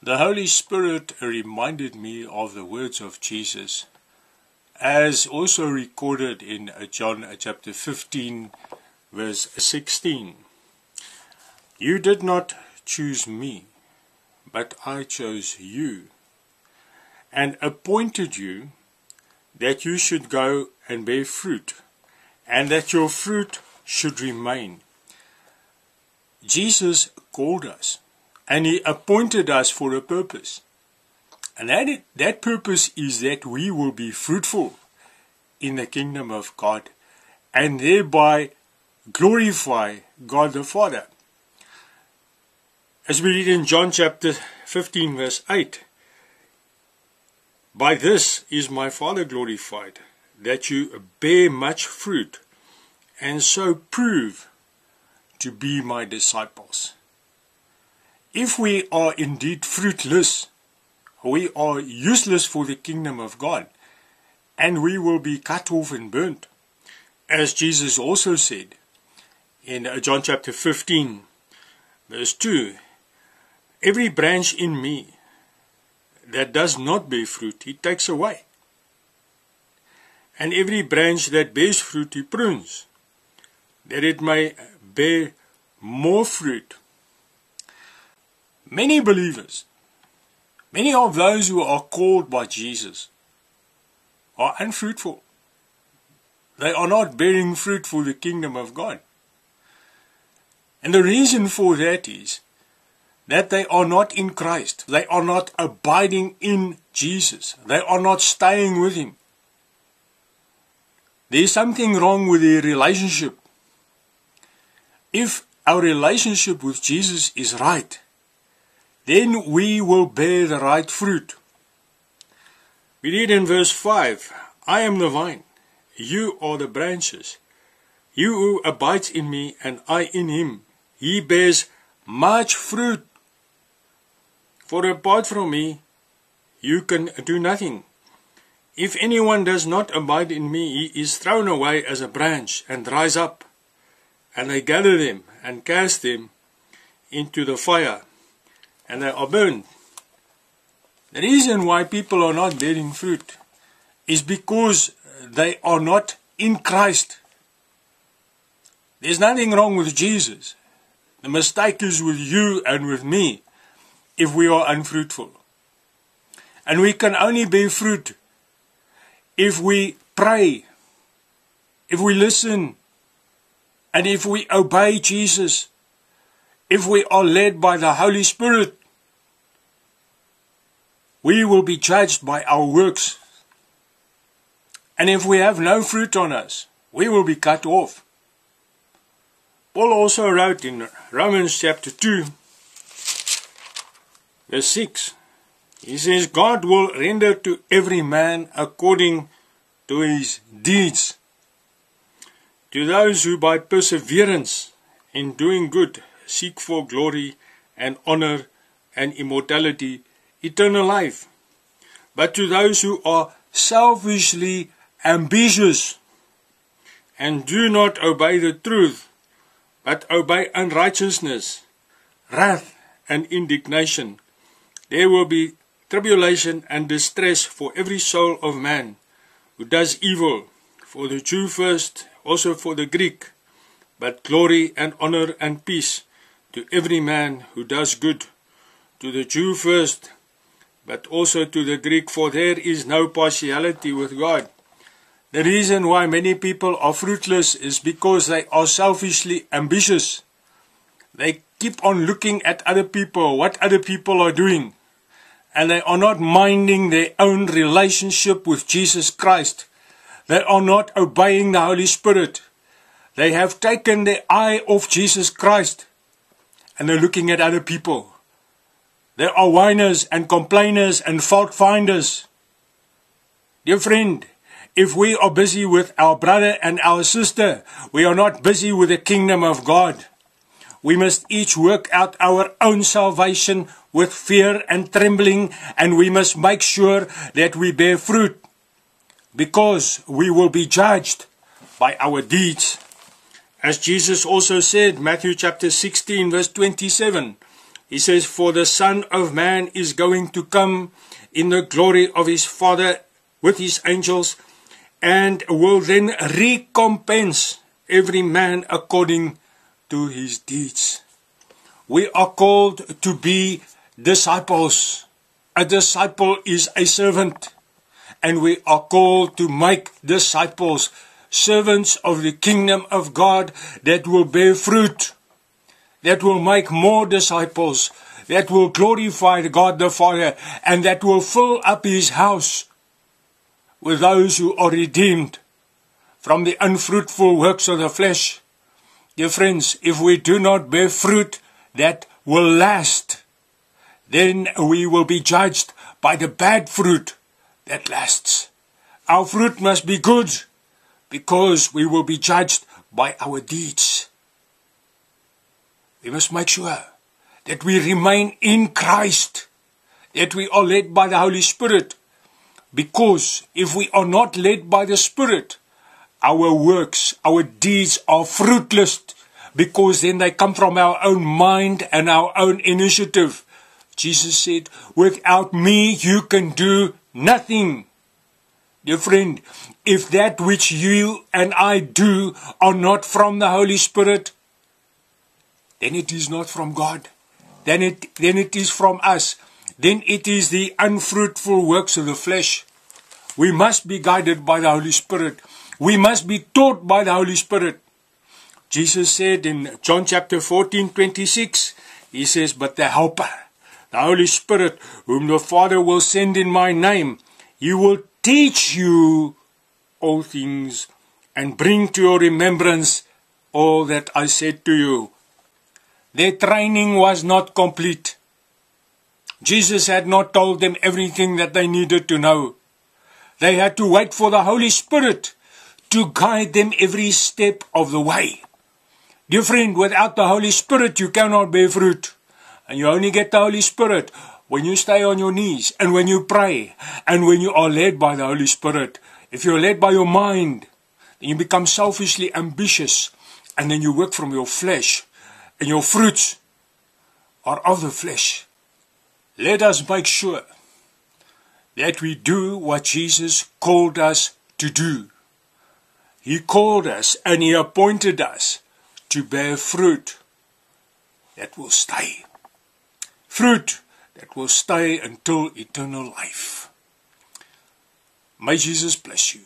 The Holy Spirit reminded me of the words of Jesus, as also recorded in John chapter 15, verse 16. You did not choose me, but I chose you, and appointed you that you should go and bear fruit, and that your fruit should remain. Jesus called us and he appointed us for a purpose. And that, that purpose is that we will be fruitful in the kingdom of God and thereby glorify God the Father. As we read in John chapter 15, verse 8, By this is my Father glorified, that you bear much fruit, and so prove to be my disciples. If we are indeed fruitless, we are useless for the kingdom of God, and we will be cut off and burnt. As Jesus also said in uh, John chapter 15, verse 2 Every branch in me that does not bear fruit, he takes away. And every branch that bears fruit, he prunes, that it may bear more fruit. Many believers, many of those who are called by Jesus, are unfruitful. They are not bearing fruit for the kingdom of God. And the reason for that is that they are not in Christ. They are not abiding in Jesus. They are not staying with Him. There is something wrong with their relationship. If our relationship with Jesus is right, then we will bear the right fruit. We read in verse 5 I am the vine, you are the branches. You who abides in me and I in him, he bears much fruit. For apart from me, you can do nothing. If anyone does not abide in me, he is thrown away as a branch and dries up, and they gather them and cast them into the fire and they are burned. The reason why people are not bearing fruit is because they are not in Christ. There's nothing wrong with Jesus. The mistake is with you and with me if we are unfruitful. And we can only bear fruit if we pray, if we listen, and if we obey Jesus, if we are led by the Holy Spirit. We will be judged by our works. And if we have no fruit on us, we will be cut off. Paul also wrote in Romans chapter 2, verse 6, he says, God will render to every man according to his deeds. To those who by perseverance in doing good seek for glory and honor and immortality, eternal life. But to those who are selfishly ambitious and do not obey the truth, but obey unrighteousness, wrath, and indignation, there will be tribulation and distress for every soul of man who does evil, for the Jew first, also for the Greek, but glory and honor and peace to every man who does good, to the Jew first, but also to the Greek, for there is no partiality with God. The reason why many people are fruitless is because they are selfishly ambitious. They keep on looking at other people, what other people are doing, and they are not minding their own relationship with Jesus Christ. They are not obeying the Holy Spirit. They have taken their eye off Jesus Christ and they're looking at other people. There are whiners and complainers and fault finders. Dear friend, if we are busy with our brother and our sister, we are not busy with the kingdom of God. We must each work out our own salvation with fear and trembling, and we must make sure that we bear fruit, because we will be judged by our deeds. As Jesus also said, Matthew chapter 16, verse 27, He says, For the Son of Man is going to come in the glory of his Father with his angels and will then recompense every man according to his deeds. We are called to be disciples. A disciple is a servant, and we are called to make disciples, servants of the kingdom of God that will bear fruit, that will make more disciples, that will glorify God the Father, and that will fill up his house with those who are redeemed from the unfruitful works of the flesh. Dear friends, if we do not bear fruit that will last, then we will be judged by the bad fruit that lasts. Our fruit must be good because we will be judged by our deeds. We must make sure that we remain in Christ, that we are led by the Holy Spirit, because if we are not led by the Spirit, our works, our deeds are fruitless because then they come from our own mind and our own initiative. Jesus said, without me you can do nothing. Dear friend, if that which you and I do are not from the Holy Spirit, then it is not from God. Then it, then it is from us. Then it is the unfruitful works of the flesh. We must be guided by the Holy Spirit. We must be taught by the Holy Spirit. Jesus said in John chapter 14, 26, He says, But the Helper, the Holy Spirit, whom the Father will send in my name, He will teach you all things and bring to your remembrance all that I said to you. Their training was not complete. Jesus had not told them everything that they needed to know. They had to wait for the Holy Spirit to guide them every step of the way. Dear friend, without the Holy Spirit, you cannot bear fruit. And you only get the Holy Spirit when you stay on your knees and when you pray and when you are led by the Holy Spirit. If you're led by your mind, then you become selfishly ambitious and then you work from your flesh and your fruits are of the flesh. Let us make sure that we do what Jesus called us to do. He called us and He appointed us to bear fruit that will stay. Fruit that will stay until eternal life. May Jesus bless you.